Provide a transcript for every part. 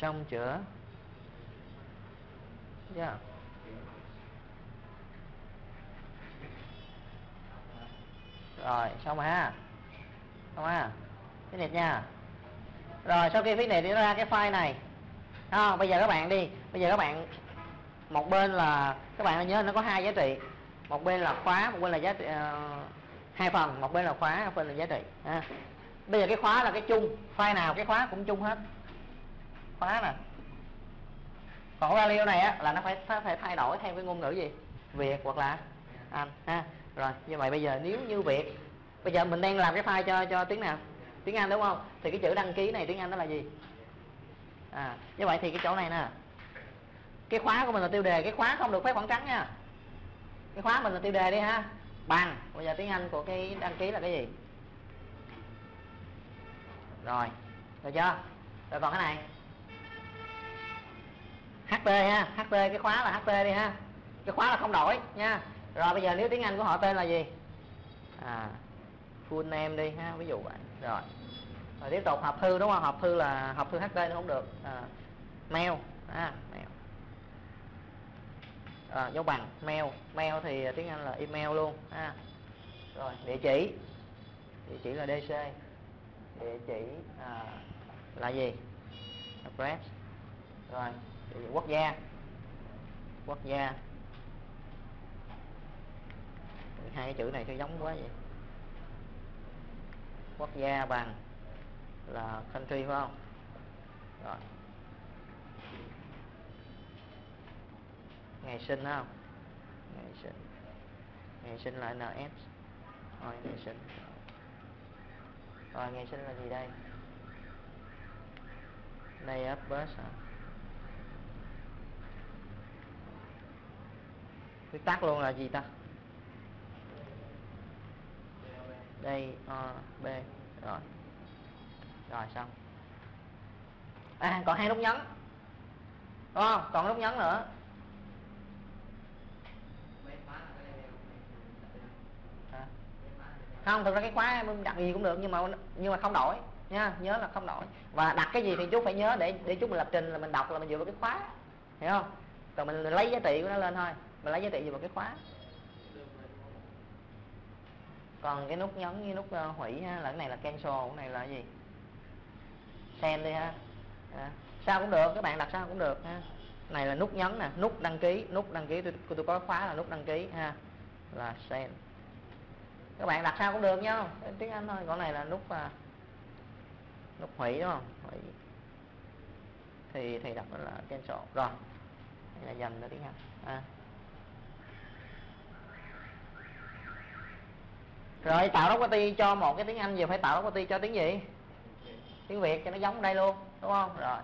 xong chưa? Yeah. rồi xong ha. Xong ha. Cái này nha. Rồi sau khi nịt thì nó ra cái file này. À, bây giờ các bạn đi. Bây giờ các bạn một bên là các bạn nhớ nó có hai giá trị. Một bên là khóa một bên là giá trị uh, hai phần. Một bên là khóa một bên là giá trị. Ha. bây giờ cái khóa là cái chung. File nào cái khóa cũng chung hết khóa nè. Còn value này á, là nó phải nó phải thay đổi theo cái ngôn ngữ gì? Việt hoặc là anh, ha. Rồi, như vậy bây giờ nếu như việt, bây giờ mình đang làm cái file cho cho tiếng nào? Tiếng anh đúng không? Thì cái chữ đăng ký này, tiếng anh đó là gì? À như vậy thì cái chỗ này nè. Cái khóa của mình là tiêu đề, cái khóa không được phép khoảng trắng nha. Cái khóa mình là tiêu đề đi ha. Bằng. Bây giờ tiếng anh của cái đăng ký là cái gì? Rồi, được chưa? Rồi, còn cái này. HT ha HT cái khóa là HT đi ha. Cái khóa là không đổi nha. Rồi bây giờ nếu tiếng Anh của họ tên là gì? À full name đi ha ví dụ vậy. Rồi. Rồi tiếp tục hộp thư đúng không? Hộp thư là hộp thư HT nó không được. À, mail. À, mail. À, dấu bằng mail. Mail thì tiếng Anh là email luôn ha. Rồi địa chỉ. Địa chỉ là DC địa chỉ à, là gì? Address. Rồi quốc gia. Quốc gia. Hai cái chữ này sao giống quá vậy. Quốc gia bằng là country, phải không? Rồi. Ngày sinh không? Ngày sinh. Ngày sinh là ns rồi, ngày sinh. Rồi, ngày sinh là gì đây? Day up birth hả? Viết tắt luôn là gì ta? Đây o, b. Rồi. Rồi, xong. À còn hai nút nhấn. Đúng không? Còn nút nhấn nữa. À. không, thực ra cái khóa em đặt gì cũng được, nhưng mà nhưng mà không đổi. Nha, nhớ là không đổi. Và đặt cái gì thì chú phải nhớ để để chú mình lập trình là mình đọc là mình dựa vào cái khóa. Hiểu không? Còn mình lấy giá trị của nó lên thôi mình lấy giá trị gì bằng cái khóa? Còn cái nút nhấn như nút uh, hủy ha, là cái này là cancel cái này là gì? Send đi ha. À, sao cũng được các bạn đặt sao cũng được ha. Này là nút nhấn nè nút đăng ký nút đăng ký tôi, tôi có khóa là nút đăng ký ha là send. Các bạn đặt sao cũng được nhá tiếng anh thôi còn này là nút uh, nút hủy đúng không? Hủy. Thì thì đặt là cancel. Rồi đây là dành cho tiếng anh. À. rồi, tạo property cho một cái tiếng anh giờ phải tạo property cho tiếng gì? Tiếng việt, cho nó giống đây luôn, đúng không? Rồi,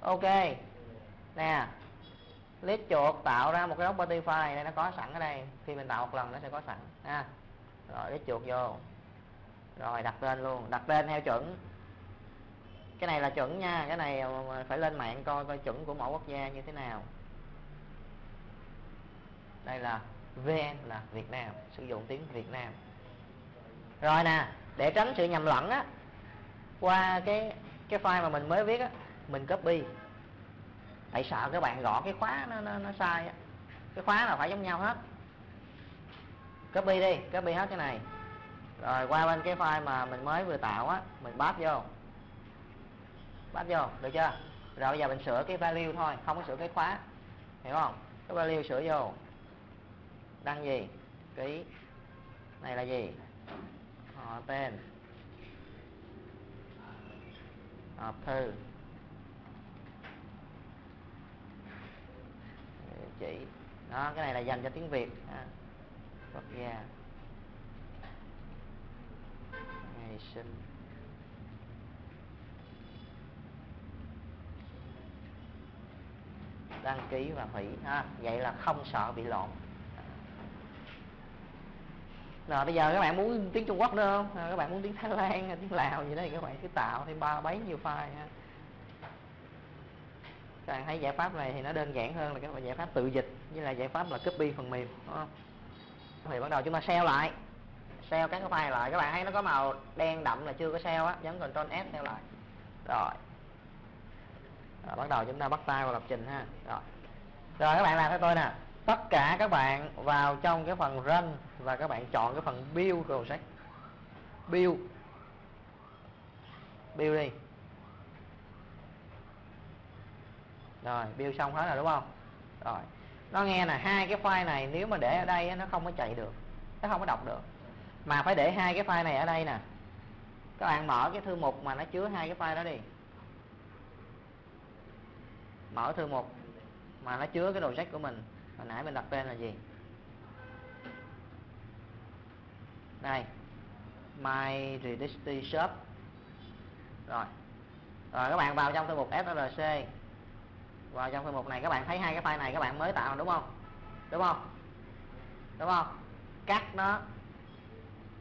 ok. Nè list chuột, tạo ra một cái property file này, nó có sẵn ở đây. Khi mình tạo một lần, nó sẽ có sẵn, ha. Rồi list chuột vô. Rồi, đặt tên luôn, đặt tên theo chuẩn. Cái này là chuẩn nha, cái này phải lên mạng coi coi chuẩn của mỗi quốc gia như thế nào. Đây là VN là Việt Nam, sử dụng tiếng Việt Nam rồi nè để tránh sự nhầm lẫn á qua cái cái file mà mình mới viết á mình copy. Tại sợ các bạn gõ cái khóa nó nó, nó sai á. Cái khóa là phải giống nhau hết. Copy đi copy hết cái này. Rồi qua bên cái file mà mình mới vừa tạo á mình bát vô. Bát vô được chưa? Rồi bây giờ mình sửa cái value thôi không có sửa cái khóa. Hiểu không? Cái value sửa vô. Đăng gì? Ký. Này là gì? Họ tên? Hộp thư. Chỉ đó, cái này là dành cho tiếng việt, ha. Quốc gia. Ngày sinh. Đăng ký và hủy, ha. Vậy là không sợ bị lộn rồi bây giờ các bạn muốn tiếng Trung Quốc nữa không? À, các bạn muốn tiếng Thái Lan à, tiếng Lào gì đó thì các bạn cứ tạo thêm ba bấy nhiêu file ha. Các bạn thấy giải pháp này thì nó đơn giản hơn là các bạn giải pháp tự dịch như là giải pháp là copy phần mềm đúng không? Thì bắt đầu chúng ta sell lại. Sell các cái file lại. Các bạn thấy nó có màu đen đậm là chưa có sell á nhấn Ctrl S sell lại. Rồi. Rồi, bắt đầu chúng ta bắt tay vào lập trình ha. Rồi. Rồi các bạn làm theo tôi nè tất cả các bạn vào trong cái phần run và các bạn chọn cái phần build project build. Build đi. Rồi, build xong hết rồi đúng không? Rồi. Nó nghe là hai cái file này nếu mà để ở đây nó không có chạy được. Nó không có đọc được. Mà phải để hai cái file này ở đây nè. Các bạn mở cái thư mục mà nó chứa hai cái file đó đi. Mở thư mục mà nó chứa cái đồ sách của mình hồi nãy mình đặt tên là gì? Đây. My redisty shop. Rồi. Rồi, các bạn vào trong thư mục flc vào trong thư mục này, các bạn thấy hai cái file này các bạn mới tạo, đúng không? Đúng không? Đúng không? Cắt nó.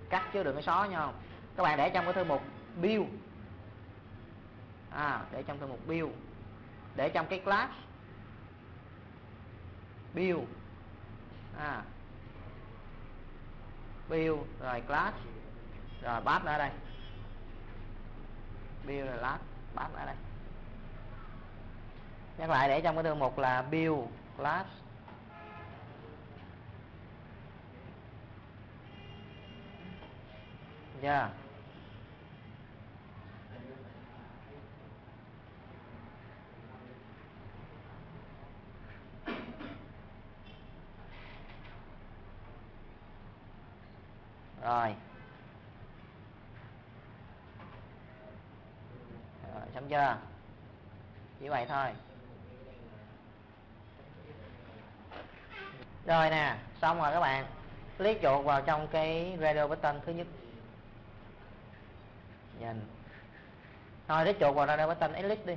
Cắt chứ đừng có xóa nhau các bạn để trong cái thư mục build. À để trong thư mục build. Để trong cái class build. À. Build, rồi class. Rồi bát ở đây. Build rồi class bát ở đây. Nhắc lại để trong cái thư mục là build, class. Yeah rồi. Rồi, xong chưa? Như vậy thôi. Rồi nè, xong rồi các bạn. Click chuột vào trong cái radio button thứ nhất. Nhìn. Thôi, click chuột vào radio button elite đi.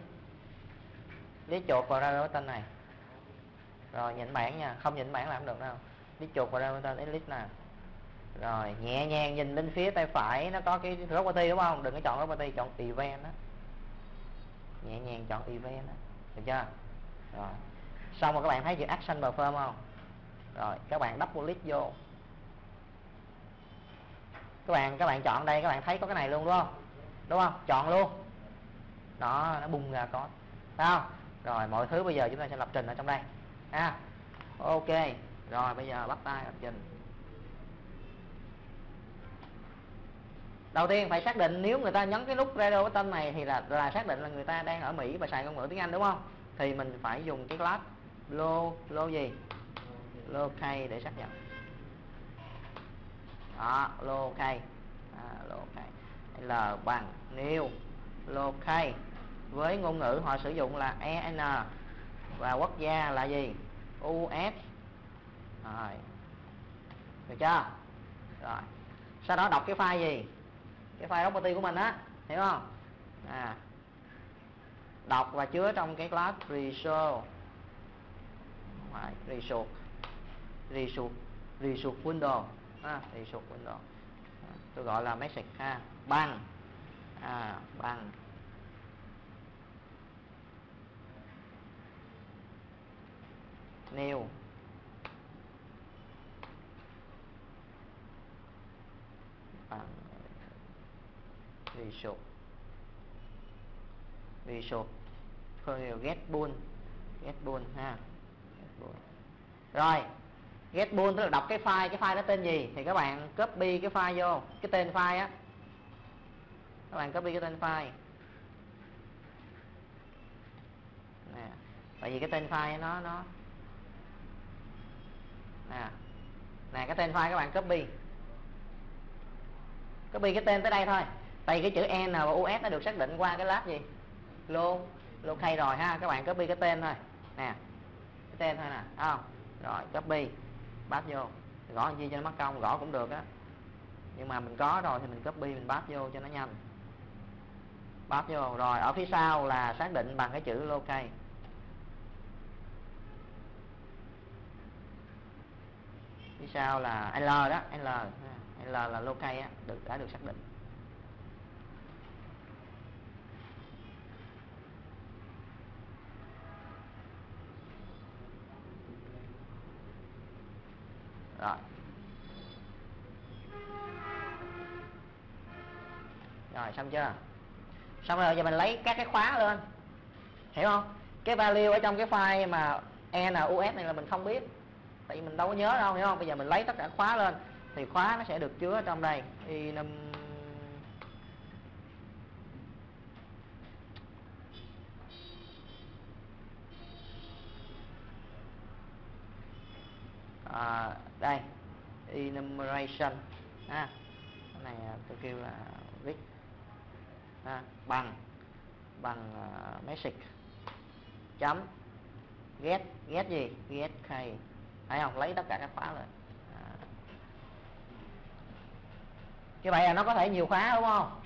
Click chuột vào radio button này. Rồi, nhìn bản nha. Không nhìn bản làm được đâu. Click chuột vào radio button elite nè rồi, nhẹ nhàng nhìn bên phía tay phải, nó có cái property đúng không? Đừng có chọn property chọn event đó nhẹ nhàng chọn event đó được chưa? Rồi. Xong rồi các bạn thấy chữ action perform không? Rồi, các bạn double click vô. Các bạn các bạn chọn đây, các bạn thấy có cái này luôn, đúng không? Đúng không? Chọn luôn. Đó, nó bung ra có. Sao không? Rồi, mọi thứ bây giờ chúng ta sẽ lập trình ở trong đây. Ha? Ok. Rồi, bây giờ bắt tay lập trình. Đầu tiên phải xác định nếu người ta nhấn cái nút radio button này thì là là xác định là người ta đang ở mỹ và xài ngôn ngữ tiếng anh đúng không? Thì mình phải dùng cái class lô lô gì? Lô locate để xác nhận. Đó lô locate. À, locate. L bằng new lô locate. Với ngôn ngữ họ sử dụng là en và quốc gia là gì? Us rồi. Được chưa? Rồi. Sau đó đọc cái file gì? Cái file property của mình á hiểu không? À. Đọc và chứa trong cái class result result result result window. À, result window. À, tôi gọi là message ha. Bằng à, bằng new. Bằng vì số vì get bool get buồn ha. Get bool. rồi, get buồn tức là đọc cái file cái file đó tên gì? Thì các bạn copy cái file vô, cái tên file á. Các bạn copy cái tên file. Nè, tại vì cái tên file nó nó nè nè, cái tên file các bạn copy. Copy cái tên tới đây thôi tại cái chữ n và us nó được xác định qua cái lab gì? Lô thay rồi ha. Các bạn copy cái tên thôi. Nè. Cái tên thôi nè. Không? Rồi, copy. Bắt vô. Gõ làm chi cho nó mất công. Gõ cũng được á. Nhưng mà mình có rồi thì mình copy, mình bắt vô cho nó nhanh. Bắt vô. Rồi, ở phía sau là xác định bằng cái chữ locate. Phía sau là l đó. L. L là locate á. Được, đã được xác định. Rồi. Rồi xong chưa? Xong rồi giờ mình lấy các cái khóa lên. Hiểu không? Cái value ở trong cái file mà NUS này là mình không biết. Tại vì mình đâu có nhớ đâu hiểu không? Bây giờ mình lấy tất cả khóa lên thì khóa nó sẽ được chứa ở trong đây. Y năm, à, đây enumeration. Ha cái này à, tôi kêu là viết ha. bằng bằng uh, message. Chấm. Get get gì? Get key thấy không? Lấy tất cả các khóa lên. À. như vậy là nó có thể nhiều khóa đúng không?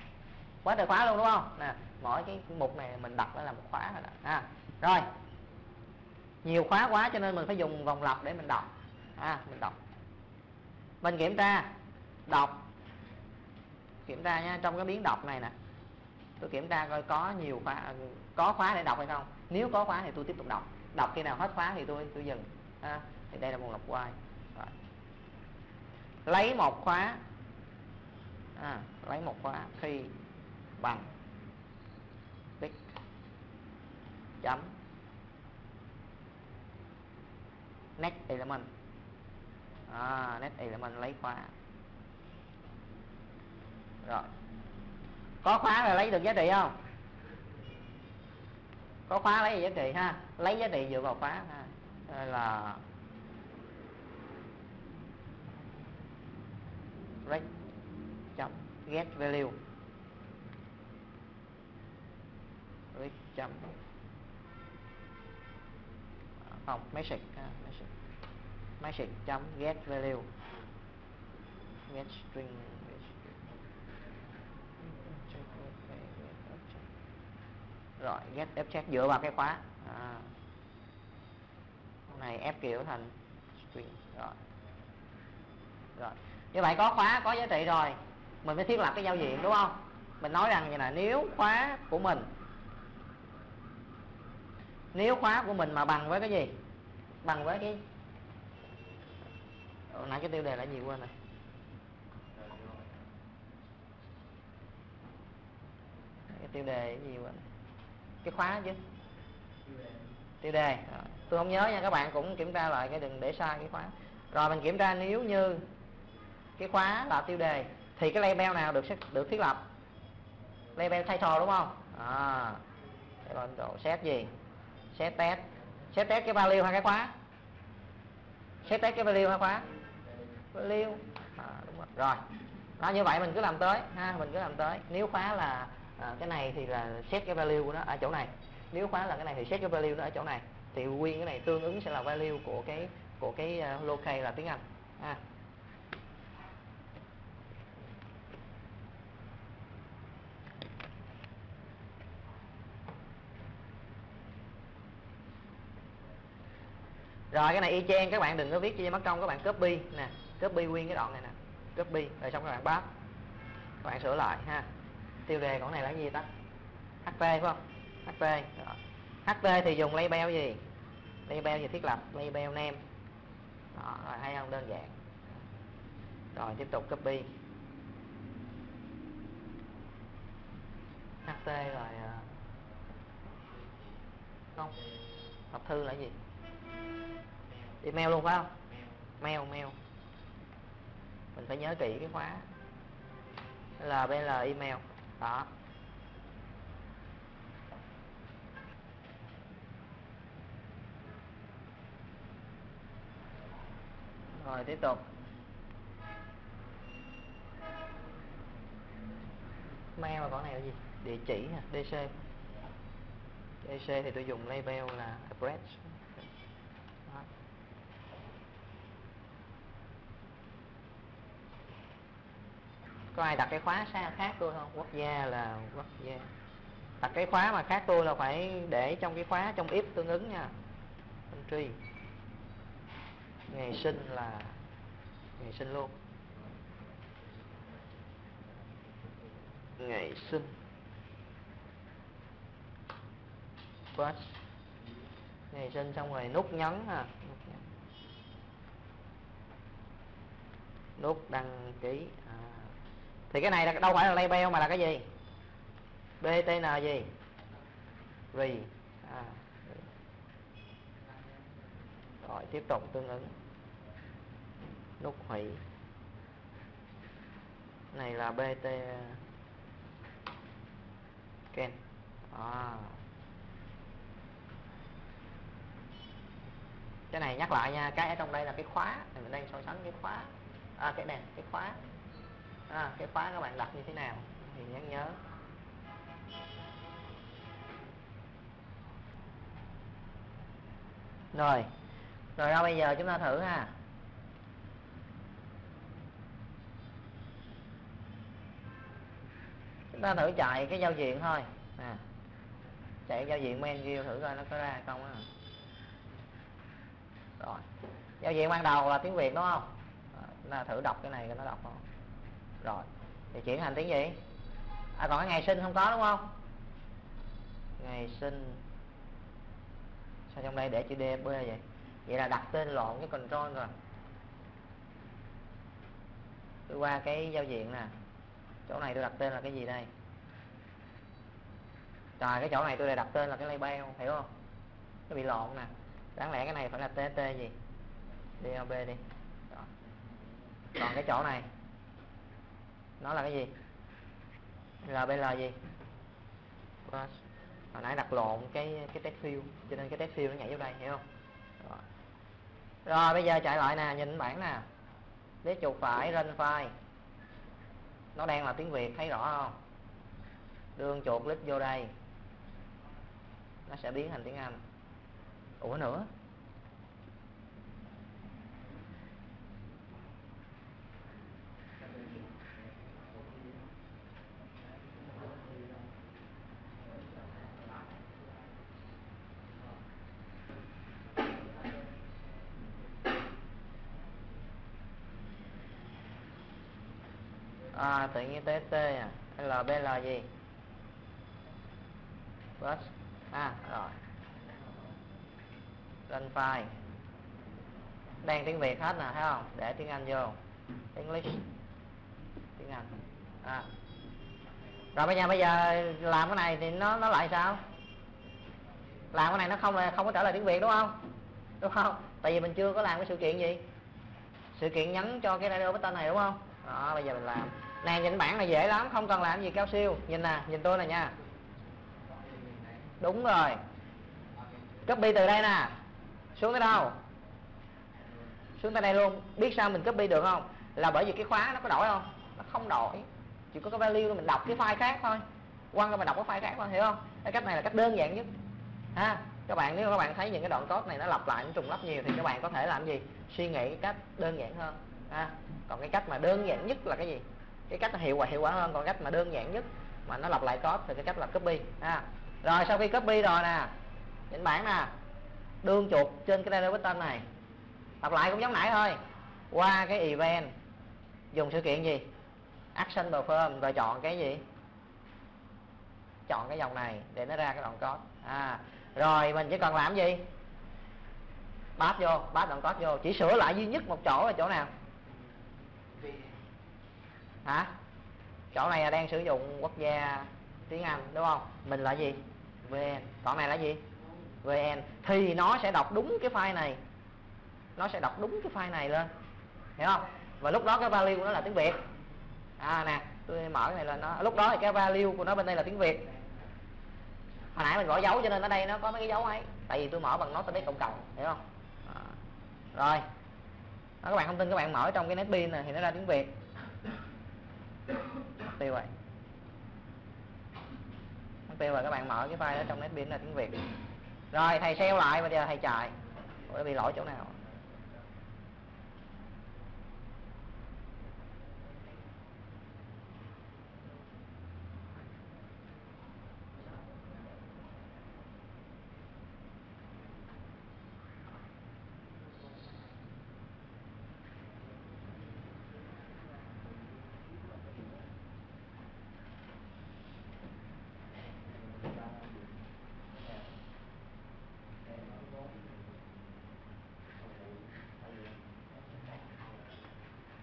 Quá trời khóa luôn đúng không? Nè mỗi cái mục này mình đặt nó là một khóa rồi đó. À, rồi. Nhiều khóa quá cho nên mình phải dùng vòng lặp để mình đọc. À, mình đọc mình kiểm tra. Đọc. Kiểm tra nha trong cái biến đọc này nè. Tôi kiểm tra coi có nhiều khóa có khóa để đọc hay không. Nếu có khóa thì tôi tiếp tục đọc. Đọc khi nào hết khóa thì tôi tôi dừng à, thì đây là một lọc quay rồi. lấy một khóa. À, lấy một khóa khi bằng tích chấm. Next element à, next element lấy khóa. Rồi. Có khóa là lấy được giá trị không? Có khóa lấy giá trị ha. Lấy giá trị dựa vào khóa ha. Đây là rect chấm get value. Rect chấm. À, không message ha, message message chấm get value. Get string get string. rồi, get object dựa vào cái khóa. À. này ép kiểu thành string. Rồi. Rồi. Như vậy có khóa, có giá trị rồi. Mình mới thiết lập cái giao diện, đúng không? Mình nói rằng như là nếu khóa của mình, nếu khóa của mình mà bằng với cái gì? Bằng với cái Ồ, nãy cái tiêu đề là gì quên rồi. Cái tiêu đề cái gì quên cái khóa chứ. Tiêu đề. Rồi. tôi không nhớ nha các bạn cũng kiểm tra lại cái đừng để sai cái khóa. Rồi mình kiểm tra nếu như cái khóa là tiêu đề thì cái label nào được được thiết lập? Label title đúng không? À độ set gì? Set test. Set test cái value hay cái khóa. Set test cái value hay khóa value à, đúng rồi. rồi. Đó như vậy mình cứ làm tới ha mình cứ làm tới. Nếu khóa là à, cái này thì là set cái value của nó ở chỗ này. Nếu khóa là cái này thì set cái value nó ở chỗ này. Thì nguyên cái này tương ứng sẽ là value của cái của cái à, uh, locale là tiếng Anh ha. Rồi cái này y chang các bạn đừng có viết chi mất công các bạn copy nè copy nguyên cái đoạn này nè. Copy rồi xong các bạn bát các bạn sửa lại ha. Tiêu đề của này là cái gì ta? Ht phải không? Ht rồi. ht thì dùng label gì? Label gì thiết lập? Label name. Đó, rồi hay không? Đơn giản. Rồi tiếp tục copy. Ht rồi à. không. Hộp thư là gì? Email luôn phải không? Mail mail mình phải nhớ kỹ cái khóa. Lbl email. Đó. Rồi, tiếp tục. Mail mà con này là gì? Địa chỉ dc dc thì tôi dùng label là address đó có ai đặt cái khóa xa khác tôi không? Quốc gia là quốc gia. Đặt cái khóa mà khác tôi là phải để trong cái khóa trong if tương ứng nha. Country ngày sinh là ngày sinh luôn. Ngày sinh. Birth ngày sinh xong rồi nút nhấn ha. Nút đăng ký. À thì cái này là đâu phải là label mà là cái gì? Btn gì? Vì à. rồi, tiếp tục tương ứng. Nút hủy. Này là bt à, ken. À. cái này nhắc lại nha, cái ở trong đây là cái khóa thì mình đang so sánh cái khóa. À cái này cái khóa à, cái khóa các bạn đặt như thế nào? Thì nhớ nhớ. Rồi rồi đâu bây giờ chúng ta thử ha. Chúng ta thử chạy cái giao diện thôi. À, chạy giao diện menu thử coi nó có ra không á. Rồi giao diện ban đầu là tiếng việt đúng không? À, chúng ta thử đọc cái này nó đọc không rồi, thì chuyển thành tiếng gì? À còn cái ngày sinh không có, đúng không? Ngày sinh. Sao trong đây để chữ D, B vậy? Vậy là đặt tên lộn cái control rồi. Tôi qua cái giao diện nè. Chỗ này tôi đặt tên là cái gì đây? Trời, cái chỗ này tôi lại đặt tên là cái label, hiểu không? Nó bị lộn nè. Đáng lẽ cái này phải là tt gì? Dob đi. Còn cái chỗ này nó là cái gì? RBL gì? Plus. hồi nãy đặt lộn cái cái test field cho nên cái test field nó nhảy vô đây hiểu không? Rồi, rồi bây giờ chạy lại nè nhìn bản nè. Để chuột phải run file nó đang là tiếng việt thấy rõ không? Đương chuột click vô đây. Nó sẽ biến thành tiếng anh. Ủa nữa? À tự nhiên tt à. Lbl là gì? Plus. À rồi. Run file. Đang tiếng việt hết nè, thấy không? Để tiếng anh vô. English. Tiếng anh. À. rồi bây giờ bây giờ làm cái này thì nó nó lại sao? Làm cái này nó không là, không có trở lại tiếng việt đúng không? Đúng không? Tại vì mình chưa có làm cái sự kiện gì? Sự kiện nhắn cho cái radio button này đúng không? Đó, bây giờ mình làm nè nhìn bản này dễ lắm, không cần làm gì cao siêu. Nhìn nè, nhìn tôi nè nha. Đúng rồi. Copy từ đây nè. Xuống tới đâu? Xuống tới đây luôn. Biết sao mình copy được không? Là bởi vì cái khóa nó có đổi không? Nó không đổi. Chỉ có cái value mình đọc cái file khác thôi. Quăng ra mình đọc cái file khác thôi, hiểu không? Cái cách này là cách đơn giản nhất. Ha? Các bạn, nếu các bạn thấy những cái đoạn code này nó lặp lại, nó trùng lắp nhiều thì các bạn có thể làm gì? Suy nghĩ cách đơn giản hơn. Ha? Còn cái cách mà đơn giản nhất là cái gì? Cái cách hiệu quả hiệu quả hơn. Còn cách mà đơn giản nhất mà nó lặp lại code thì cái cách là copy, ha. Rồi, sau khi copy rồi nè chỉnh bản nè, đương chuột trên cái data button này. Lặp lại cũng giống nãy thôi. Qua cái event, dùng sự kiện gì? Action perform, rồi chọn cái gì? Chọn cái dòng này để nó ra cái đoạn code à rồi, mình chỉ cần làm gì? Bát vô bát đoạn code vô. Chỉ sửa lại duy nhất một chỗ là chỗ nào? Hả? Chỗ này là đang sử dụng quốc gia tiếng anh đúng không? Mình là gì? Vn còn này là gì? Vn thì nó sẽ đọc đúng cái file này. Nó sẽ đọc đúng cái file này lên. Hiểu không? Và lúc đó cái value của nó là tiếng việt. À nè tôi mở cái này lên nó lúc đó thì cái value của nó bên đây là tiếng việt. Hồi nãy mình bỏ dấu cho nên ở đây nó có mấy cái dấu ấy. Tại vì tôi mở bằng nó sẽ biết cộng cộng hiểu không? À. rồi. Đó, các bạn không tin các bạn mở trong cái netbean này thì nó ra tiếng việt tiêu rồi. Tiêu rồi các bạn mở cái file đó trong netbean là tiếng việt. Rồi thầy xeo lại bây giờ thầy chạy. Ủa, bị lỗi chỗ nào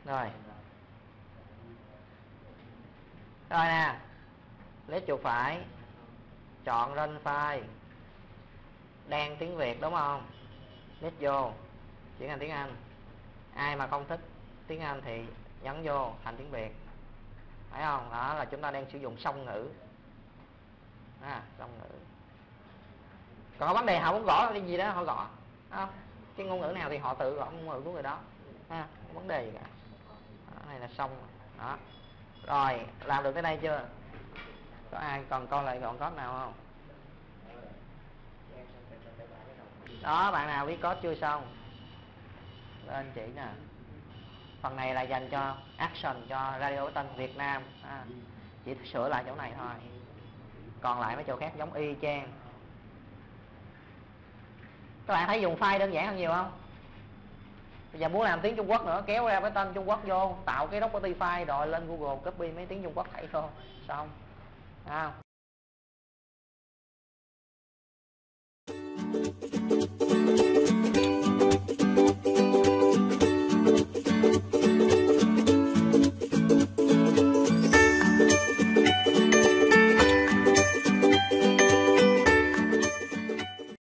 rồi rồi nè lấy chuột phải chọn run file đen tiếng việt đúng không? Click vô chuyển thành tiếng anh. Ai mà không thích tiếng anh thì nhấn vô thành tiếng việt. Phải không? Đó là chúng ta đang sử dụng song ngữ. À, song ngữ. Còn vấn đề họ muốn gõ cái gì đó họ gõ. Không? Cái ngôn ngữ nào thì họ tự gõ ngôn ngữ của người đó. Ha không vấn đề gì cả. Đó, này là xong đó. Rồi làm được tới đây chưa? Có ai còn coi lại gọn code nào không? Đó bạn nào viết code chưa xong? Lên chỉ nè. Phần này là dành cho action cho radio tân việt nam. À, chỉ sửa lại chỗ này thôi. Còn lại mấy chỗ khác giống y chang. Các bạn thấy dùng file đơn giản hơn nhiều không? Bây giờ muốn làm tiếng trung quốc nữa kéo ra cái tên trung quốc vô tạo cái documenty file rồi lên google copy mấy tiếng trung quốc thảy vô xong à.